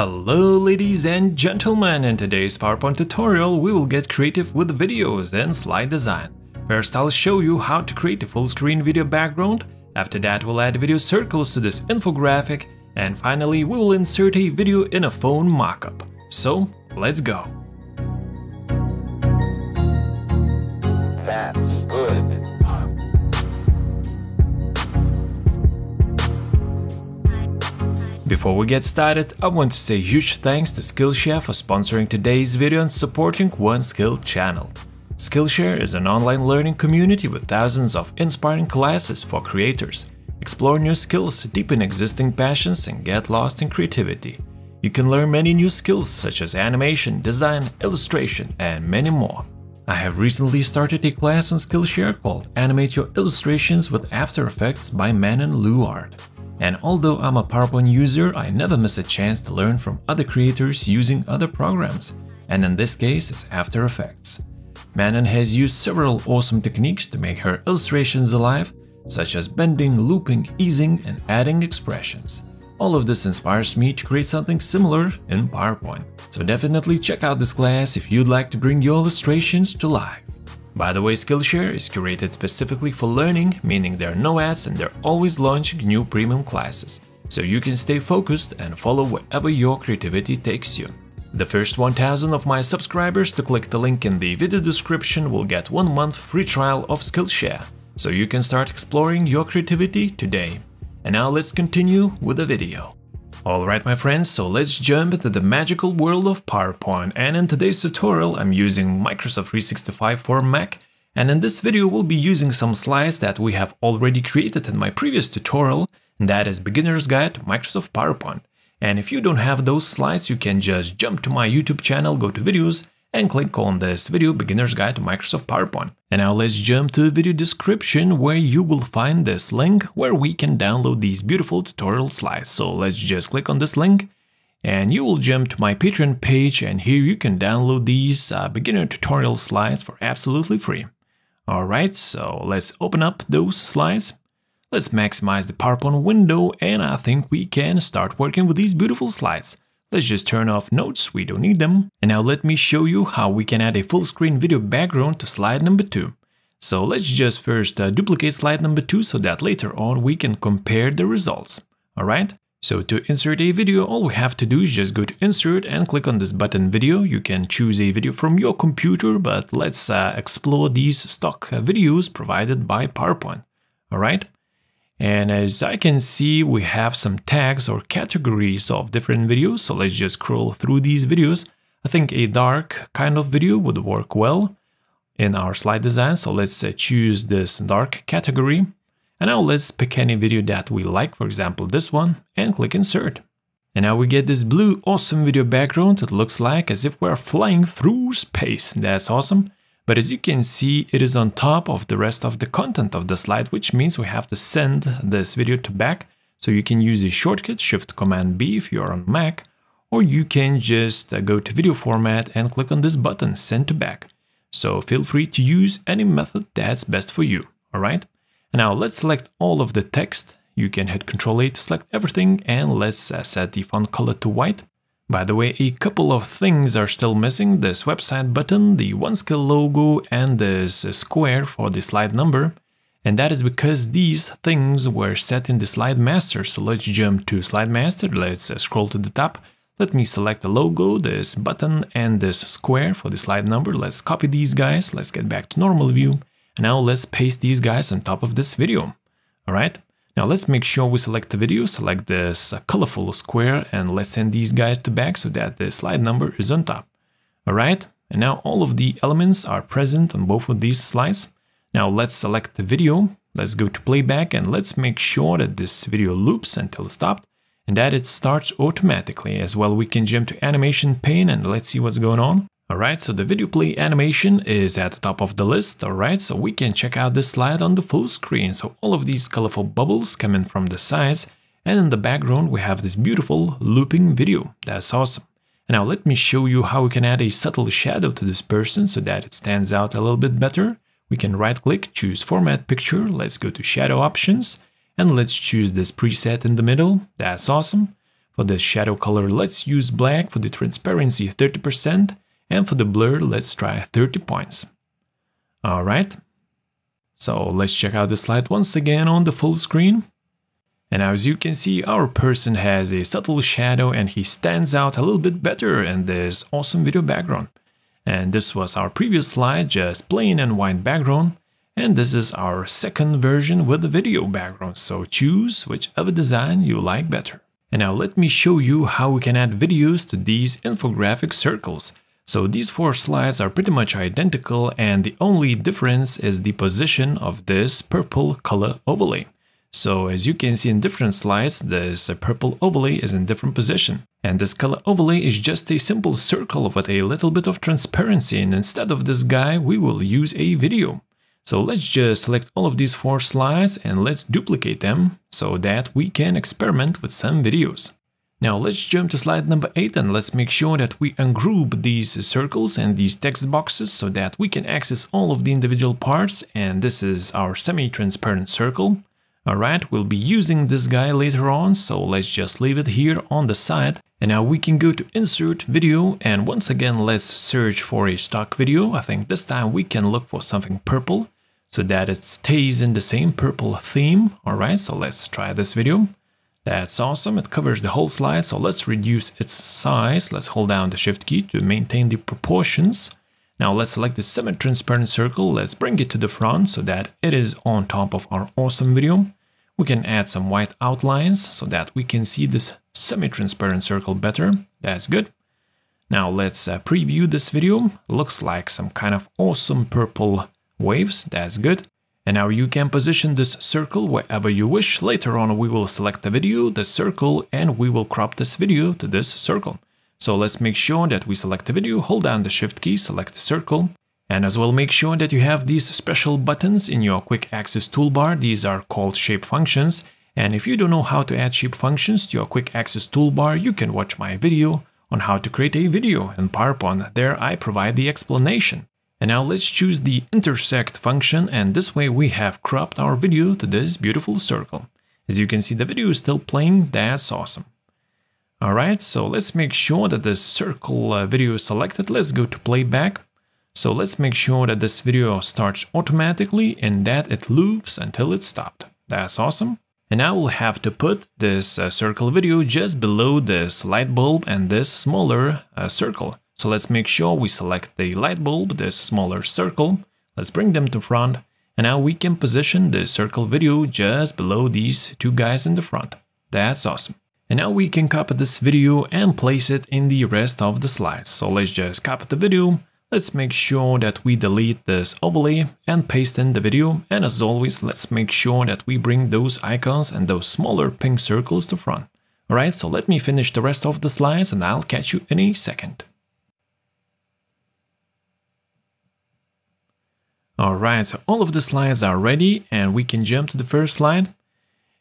Hello ladies and gentlemen, in today's PowerPoint tutorial we will get creative with videos and slide design. First I'll show you how to create a full screen video background, after that we'll add video circles to this infographic, and finally we will insert a video in a phone mockup. So let's go! Before we get started, I want to say huge thanks to Skillshare for sponsoring today's video and supporting One Skill channel. Skillshare is an online learning community with thousands of inspiring classes for creators. Explore new skills, deepen existing passions, and get lost in creativity. You can learn many new skills such as animation, design, illustration, and many more. I have recently started a class on Skillshare called Animate Your Illustrations with After Effects by Manon Louart. And although I'm a PowerPoint user, I never miss a chance to learn from other creators using other programs, and in this case it's After Effects. Manon has used several awesome techniques to make her illustrations alive, such as bending, looping, easing, and adding expressions. All of this inspires me to create something similar in PowerPoint. So definitely check out this class if you'd like to bring your illustrations to life. By the way, Skillshare is curated specifically for learning, meaning there are no ads and they're always launching new premium classes, so you can stay focused and follow wherever your creativity takes you. The first 1000 of my subscribers to click the link in the video description will get one month free trial of Skillshare, so you can start exploring your creativity today. And now let's continue with the video. Alright my friends, so let's jump into the magical world of PowerPoint. And in today's tutorial I'm using Microsoft 365 for Mac. And in this video we'll be using some slides that we have already created in my previous tutorial. That is Beginner's Guide to Microsoft PowerPoint. And if you don't have those slides you can just jump to my YouTube channel, go to videos and click on this video beginner's guide to Microsoft PowerPoint. And now let's jump to the video description where you will find this link where we can download these beautiful tutorial slides. So let's just click on this link and you will jump to my Patreon page and here you can download these uh, beginner tutorial slides for absolutely free. Alright, so let's open up those slides. Let's maximize the PowerPoint window and I think we can start working with these beautiful slides. Let's just turn off notes, we don't need them. And now let me show you how we can add a full screen video background to slide number 2. So let's just first uh, duplicate slide number 2 so that later on we can compare the results. Alright? So to insert a video, all we have to do is just go to insert and click on this button video. You can choose a video from your computer, but let's uh, explore these stock uh, videos provided by PowerPoint. Alright? And as I can see, we have some tags or categories of different videos. So let's just scroll through these videos. I think a dark kind of video would work well in our slide design. So let's uh, choose this dark category. And now let's pick any video that we like, for example, this one, and click insert. And now we get this blue awesome video background. It looks like as if we're flying through space. That's awesome. But as you can see, it is on top of the rest of the content of the slide, which means we have to send this video to back. So you can use a shortcut, Shift Command B if you're on Mac, or you can just uh, go to video format and click on this button, send to back. So feel free to use any method that's best for you, alright? Now let's select all of the text. You can hit Ctrl A to select everything and let's uh, set the font color to white. By the way, a couple of things are still missing, this website button, the OneSkill logo and this square for the slide number. And that is because these things were set in the slide master. So let's jump to slide master, let's scroll to the top. Let me select the logo, this button and this square for the slide number. Let's copy these guys, let's get back to normal view. And now let's paste these guys on top of this video. Alright, now let's make sure we select the video, select this uh, colorful square and let's send these guys to back so that the slide number is on top. Alright, and now all of the elements are present on both of these slides. Now let's select the video, let's go to playback and let's make sure that this video loops until stopped and that it starts automatically. As well we can jump to animation pane and let's see what's going on. Alright, so the video play animation is at the top of the list, alright, so we can check out this slide on the full screen. So all of these colorful bubbles coming from the sides, and in the background we have this beautiful looping video. That's awesome. And now let me show you how we can add a subtle shadow to this person so that it stands out a little bit better. We can right click, choose format picture, let's go to shadow options, and let's choose this preset in the middle. That's awesome. For the shadow color, let's use black. For the transparency, 30%. And for the blur, let's try 30 points. Alright. So let's check out the slide once again on the full screen. And as you can see, our person has a subtle shadow and he stands out a little bit better in this awesome video background. And this was our previous slide, just plain and white background. And this is our second version with the video background, so choose whichever design you like better. And now let me show you how we can add videos to these infographic circles. So these four slides are pretty much identical and the only difference is the position of this purple color overlay. So as you can see in different slides, this purple overlay is in different position. And this color overlay is just a simple circle with a little bit of transparency and instead of this guy, we will use a video. So let's just select all of these four slides and let's duplicate them so that we can experiment with some videos. Now let's jump to slide number 8 and let's make sure that we ungroup these circles and these text boxes so that we can access all of the individual parts and this is our semi-transparent circle. Alright, we'll be using this guy later on, so let's just leave it here on the side. And now we can go to insert video and once again let's search for a stock video. I think this time we can look for something purple so that it stays in the same purple theme. Alright, so let's try this video. That's awesome, it covers the whole slide, so let's reduce its size. Let's hold down the shift key to maintain the proportions. Now let's select the semi-transparent circle, let's bring it to the front so that it is on top of our awesome video. We can add some white outlines so that we can see this semi-transparent circle better. That's good. Now let's uh, preview this video. Looks like some kind of awesome purple waves. That's good. And now you can position this circle wherever you wish. Later on we will select the video, the circle, and we will crop this video to this circle. So let's make sure that we select the video, hold down the shift key, select the circle, and as well make sure that you have these special buttons in your quick access toolbar. These are called shape functions. And if you don't know how to add shape functions to your quick access toolbar, you can watch my video on how to create a video in PowerPoint. There I provide the explanation. And now let's choose the intersect function and this way we have cropped our video to this beautiful circle. As you can see the video is still playing, that's awesome. Alright, so let's make sure that the circle uh, video is selected. Let's go to playback. So let's make sure that this video starts automatically and that it loops until it's stopped. That's awesome. And now we'll have to put this uh, circle video just below this light bulb and this smaller uh, circle. So let's make sure we select the light bulb, this smaller circle. Let's bring them to front. And now we can position the circle video just below these two guys in the front. That's awesome. And now we can copy this video and place it in the rest of the slides. So let's just copy the video. Let's make sure that we delete this overlay and paste in the video. And as always, let's make sure that we bring those icons and those smaller pink circles to front. Alright, so let me finish the rest of the slides and I'll catch you in a second. Alright, so all of the slides are ready and we can jump to the first slide.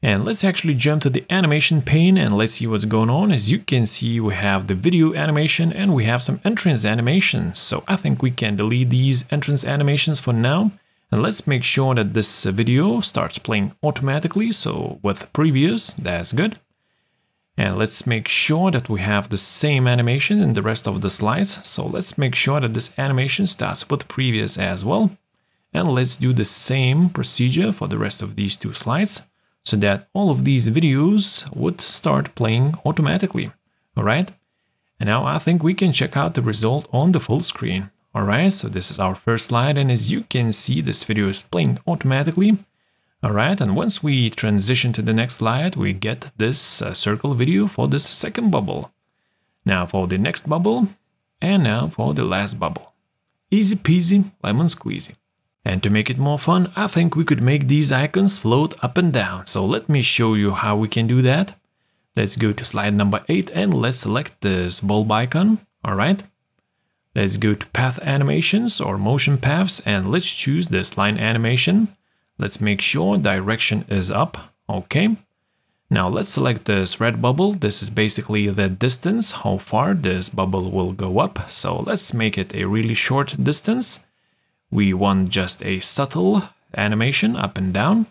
And let's actually jump to the animation pane and let's see what's going on. As you can see, we have the video animation and we have some entrance animations. So I think we can delete these entrance animations for now. And let's make sure that this video starts playing automatically. So with previous, that's good. And let's make sure that we have the same animation in the rest of the slides. So let's make sure that this animation starts with previous as well. And let's do the same procedure for the rest of these two slides so that all of these videos would start playing automatically. Alright, and now I think we can check out the result on the full screen. Alright, so this is our first slide and as you can see this video is playing automatically. Alright, and once we transition to the next slide we get this uh, circle video for this second bubble. Now for the next bubble and now for the last bubble. Easy peasy lemon squeezy. And to make it more fun, I think we could make these icons float up and down. So let me show you how we can do that. Let's go to slide number 8 and let's select this bulb icon. Alright. Let's go to path animations or motion paths and let's choose this line animation. Let's make sure direction is up. Okay. Now let's select this red bubble. This is basically the distance, how far this bubble will go up. So let's make it a really short distance. We want just a subtle animation up and down.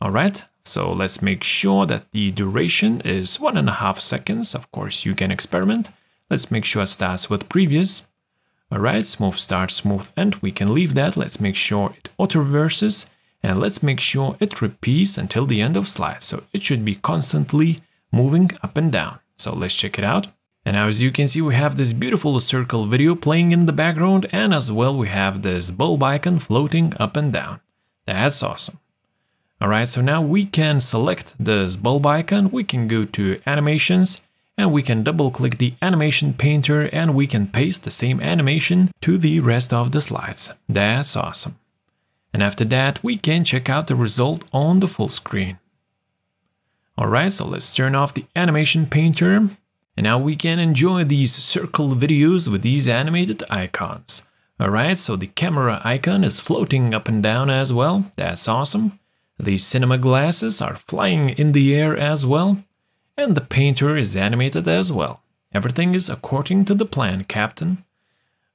Alright, So let's make sure that the duration is one and a half seconds. Of course, you can experiment. Let's make sure it starts with previous. Alright, smooth start, smooth end. We can leave that. Let's make sure it auto reverses. And let's make sure it repeats until the end of slide. So it should be constantly moving up and down. So let's check it out. And now as you can see we have this beautiful circle video playing in the background and as well we have this bulb icon floating up and down. That's awesome. Alright, so now we can select this bulb icon, we can go to animations and we can double click the animation painter and we can paste the same animation to the rest of the slides. That's awesome. And after that we can check out the result on the full screen. Alright, so let's turn off the animation painter and now we can enjoy these circle videos with these animated icons. Alright, so the camera icon is floating up and down as well, that's awesome. The cinema glasses are flying in the air as well. And the painter is animated as well. Everything is according to the plan, Captain.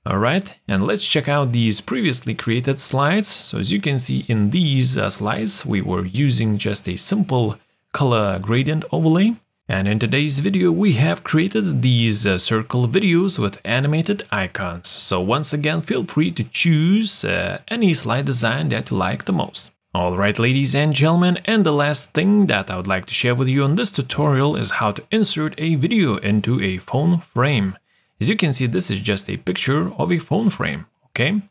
Alright, and let's check out these previously created slides. So as you can see in these uh, slides, we were using just a simple color gradient overlay. And in today's video we have created these uh, circle videos with animated icons. So once again feel free to choose uh, any slide design that you like the most. Alright ladies and gentlemen, and the last thing that I would like to share with you on this tutorial is how to insert a video into a phone frame. As you can see this is just a picture of a phone frame, okay?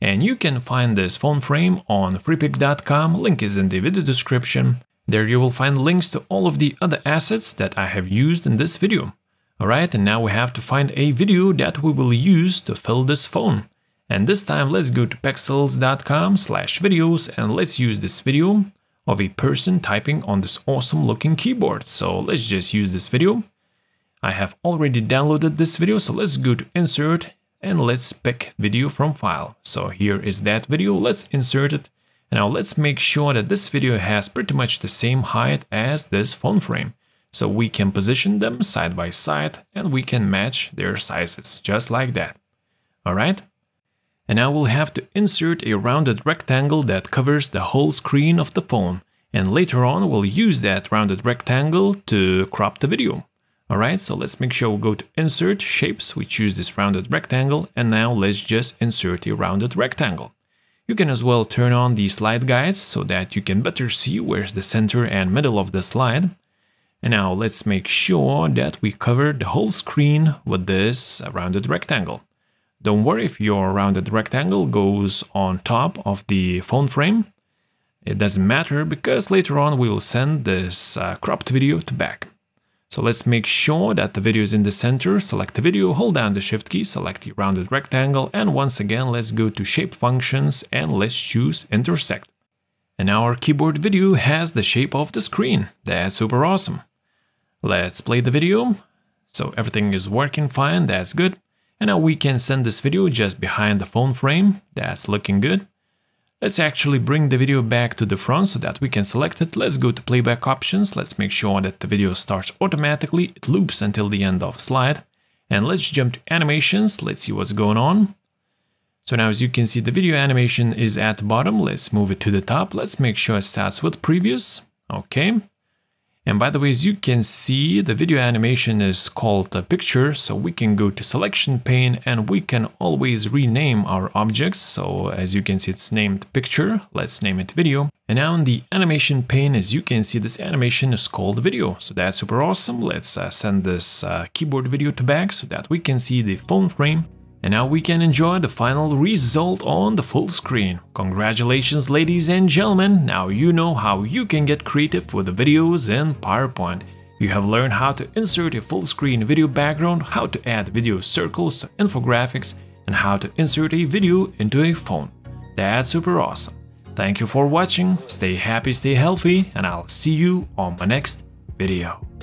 And you can find this phone frame on freepik.com, link is in the video description. There you will find links to all of the other assets that I have used in this video. Alright, and now we have to find a video that we will use to fill this phone. And this time let's go to pexels.com slash videos and let's use this video of a person typing on this awesome looking keyboard. So let's just use this video. I have already downloaded this video, so let's go to insert and let's pick video from file. So here is that video, let's insert it now let's make sure that this video has pretty much the same height as this phone frame. So we can position them side by side and we can match their sizes, just like that. Alright? And now we'll have to insert a rounded rectangle that covers the whole screen of the phone. And later on we'll use that rounded rectangle to crop the video. Alright, so let's make sure we go to Insert, Shapes, we choose this rounded rectangle, and now let's just insert a rounded rectangle. You can as well turn on the slide guides so that you can better see where's the center and middle of the slide. And now let's make sure that we cover the whole screen with this rounded rectangle. Don't worry if your rounded rectangle goes on top of the phone frame. It doesn't matter because later on we will send this uh, cropped video to back. So let's make sure that the video is in the center, select the video, hold down the shift key, select the rounded rectangle, and once again let's go to shape functions and let's choose intersect. And now our keyboard video has the shape of the screen. That's super awesome. Let's play the video. So everything is working fine, that's good. And now we can send this video just behind the phone frame, that's looking good. Let's actually bring the video back to the front so that we can select it. Let's go to playback options. Let's make sure that the video starts automatically. It loops until the end of slide. And let's jump to animations. Let's see what's going on. So now as you can see, the video animation is at the bottom. Let's move it to the top. Let's make sure it starts with previous. Okay. And by the way, as you can see, the video animation is called a picture, so we can go to selection pane and we can always rename our objects. So as you can see, it's named picture. Let's name it video. And now in the animation pane, as you can see, this animation is called video. So that's super awesome. Let's uh, send this uh, keyboard video to back so that we can see the phone frame and now we can enjoy the final result on the full screen. Congratulations ladies and gentlemen, now you know how you can get creative with the videos in PowerPoint. You have learned how to insert a full screen video background, how to add video circles to infographics, and how to insert a video into a phone. That's super awesome. Thank you for watching, stay happy, stay healthy, and I'll see you on my next video.